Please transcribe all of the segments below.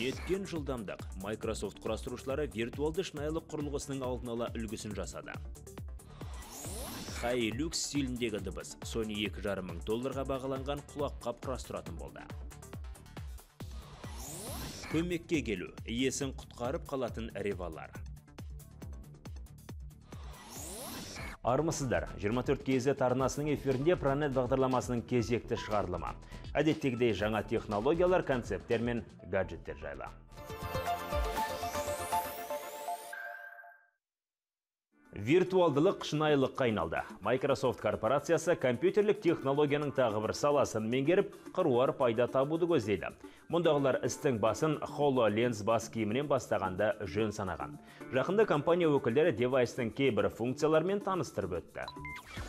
неткен жылдамдық. Microsoft құрастырушылары виртуалды шынайылық құрылғысының алдын ала үлгісін жасады. Hilux стиліндегі дыбыс Sony 2,5 мың долларға бағаланған құлаққап құрастыратын болды. Көмекке келу иесін құтқарып қалатын ревалар. Армысыздар. 24 кезі арнасының эфирінде Пранет бағдарламасының кезекті шығарылымы. Әдеттегідей жаңа технологиялар концепттер мен гаджеттер жайлы. Виртуалдылық шынайылыққа айналды. Microsoft корпорациясы компьютерлік технологияның тағы бір саласын меңгеріп, қыруар пайда табуды көздейді. Мұндағылар істің басын HoloLens бас киімінен бастағанда жөн санаған. Жақында компания өкілдері девайстың кейбір функциялармен таныстырып өтті.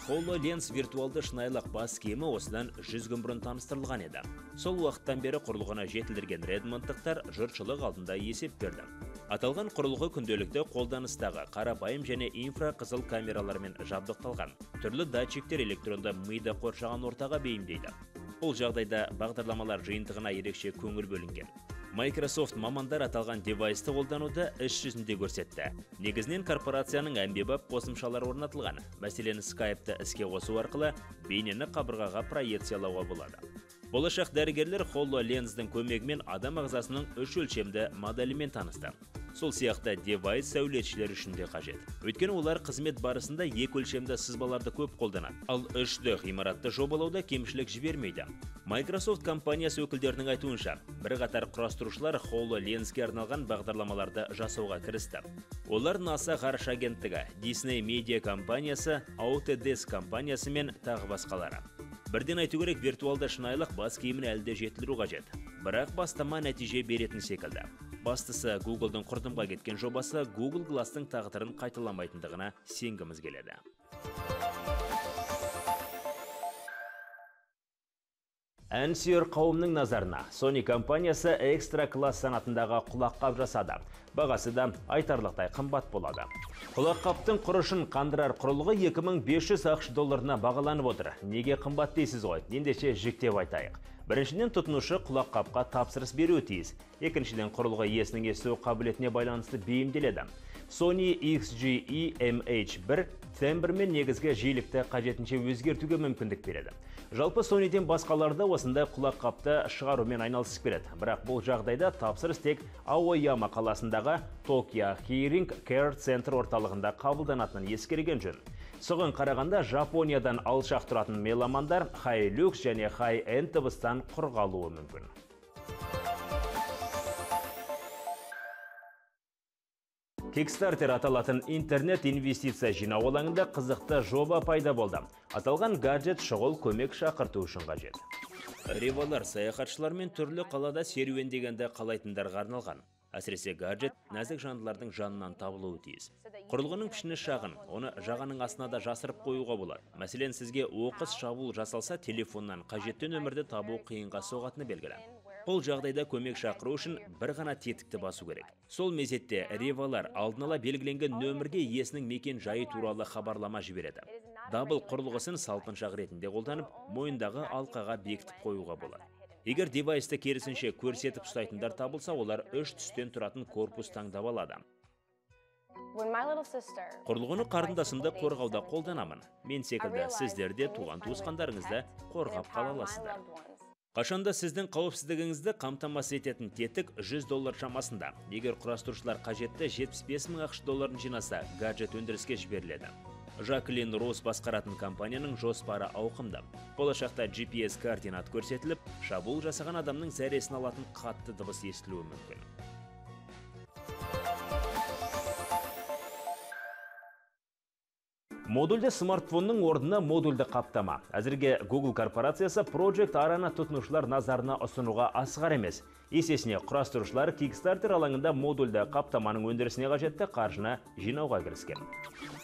HoloLens виртуалды шынайылық бас киімі осыдан 100 күн бұрын таныстырылған еді. Сол уақыттан бері құрылғына жетілдірген Redmondтықтар жұртшылық алдында есеп берді. Аталған құрылғы күнделікті қолданыстағы қарапайым және инфрақызыл камералармен жабдықталған. Түрлі датчиктер электронды миды қоршаған ортаға бейімдейді. Бұл жағдайда бағдарламалар жиынтығына ерекше көңіл бөлінген. Microsoft мамандар аталған девайсты қолдануды іс жүзінде көрсетті. Негізінен корпорацияның әмбебап қосымшалары орнатылған. Мәселен, Skype-ты іске қосу арқылы бейнені қабырғаға проекциялауға болады. Болашақ дәрігерлер HoloLens-дің көмегімен адам ағзасының үш өлшемді моделімен танысты сол сияқты девайс сәулетшілер үшін де қажет. Өйткені олар қызмет барысында екі өлшемді сызбаларды көп қолданады. Ал 3D ғимаратты жобалауда кемшілік жібермейді. Microsoft компаниясы өкілдерінің айтуынша бір қатар құрастырушылар HoloLensке арналған бағдарламаларды жасауға кірісті. Олар NASA ғарыш агенттігі Disney Media компаниясы Autodesk компаниясы мен тағы басқалары. Бірден айту керек виртуалды шынайылық бас киімін әлде жетілдіру қажет. Бірақ бастама нәтиже беретін секілді. Бастысы Google-дың құрдымға кеткен жобасы Google Glass-тың тағдырын қайталамайтындығына сенгіміз келеді Әнсүйер қауымның назарына Sony компаниясы экстра класс санатындағы құлаққап жасады. Бағасы да айтарлықтай қымбат болады. Құлаққаптың құрышын қандырар құрылғы 2500 ақш долларына бағаланып отыр. Неге қымбат дейсіз ғой? Ендеше жіктеп айтайық. Біріншіден тұтынушы құлаққапқа тапсырыс беруі тиіс. Екіншіден құрылғы иесінің есту қабілетіне байланысты бейімделеді. Sony XGE MH1 тембірмен негізгі жиілікті қажетінше өзгертуге мүмкіндік береді. Жалпы Sonyден басқаларда осындай құлақ қапты шығарумен айналысып береді. Бірақ бұл жағдайда тапсырыс тек Аояма қаласындағы Tokyo Hearing Care Center орталығында қабылданатынын ескерген жөн. Соған қарағанда Жапониядан алшақ тұратын меломандар high-lux және high-end дыбыстан құр қалуы мүмкін. Kickstarter аталатын интернет инвестиция жинау алаңында қызықты жоба пайда болды. Аталған гаджет шұғыл көмек шақырту үшін қажет. Ревалар саяхатшылар мен түрлі қалада серуендегенді қалайтындарға арналған. Әсіресе гаджет нәзік жандылардың жанынан табылуы тиіс. Құрылғының пішіні шағын, оны жағаның астына да жасырып қоюға болады. Мәселен, сізге оқыс шабуыл жасалса, телефоннан қажетті нөмірді табу қиынға соғатыны белгілі бұл жағдайда көмек шақыру үшін бір ғана тетікті басу керек сол мезетте ревалар алдын ала белгіленген нөмірге иесінің мекен жайы туралы хабарлама жібереді дабыл құрылғысын салпыншақ ретінде қолданып мойындағы алқаға бекітіп қоюға болады егер девайсты керісінше көрсетіп ұстайтындар табылса олар үш түстен тұратын корпус таңдап алады құрылғыны қарындасымды қорғауда қолданамын мен секілді сіздер де туған туысқандарыңызды қорғап қала аласыздар Қашанда сіздің қауіпсіздігіңізді қамтамасыз ететін тетік 100 доллар шамасында. Егер құрастырушылар қажетті 75 мың ақш долларын жинаса, гаджет өндіріске жіберіледі. Жаклин Рос басқаратын компанияның жоспары ауқымды. Болашақта GPS координат көрсетіліп, шабуыл жасаған адамның зәресін алатын қатты дыбыс естілуі мүмкін. Модульді смартфонның орнына модульді қаптама. Әзірге Google корпорациясы Project Arana тұтынушылар назарына ұсынуға асығар емес. Есесіне құрастырушылар Kickstarter алаңында модульді қаптаманың өндірісіне қажетті қаржыны жинауға кіріскен.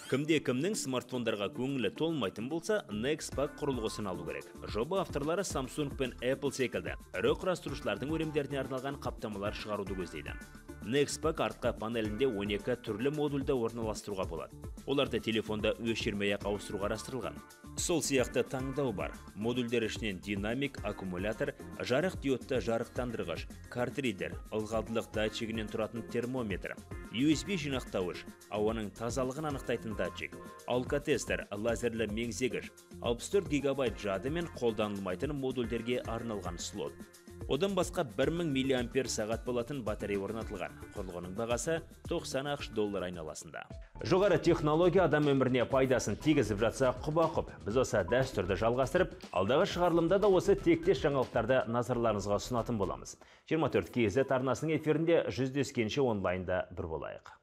Кімде кімнің смартфондарға көңілі толмайтын болса, Nextpack құрылғысын алу керек. Жоба авторлары Samsung пен Apple секілді ірі құрастырушылардың өремдеріне арналған қаптамалар шығаруды көздейді. Nextpack артқа панелінде 12 түрлі модульді орналастыруға болады. Оларды телефонда өшірмей ақ ауыстыру қарастырылған. Сол сияқты таңдау бар. Модульдер ішінен динамик, аккумулятор, жарық диодты жарықтандырғыш, картридер, ылғалдылық датчигінен тұратын термометр, USB жинақтауыш, ауаның тазалығын анықтайтын датчик, алкотестер, лазерлі меңзегіш, 64 гигабайт жады мен қолданылмайтын модульдерге арналған слот. Одан басқа 1000 миллиампер сағат болатын батарея орнатылған. Құрылғының бағасы 90 ақш доллар айналасында. Жоғары технология адам өміріне пайдасын тигізіп жатса құба құп. Біз осы дәстүрді жалғастырып, алдағы шығарылымда да осы тектес жаңалықтарды назарларыңызға ұсынатын боламыз. 24 KZ арнасының эфирінде жүздескенше онлайнда бір болайық.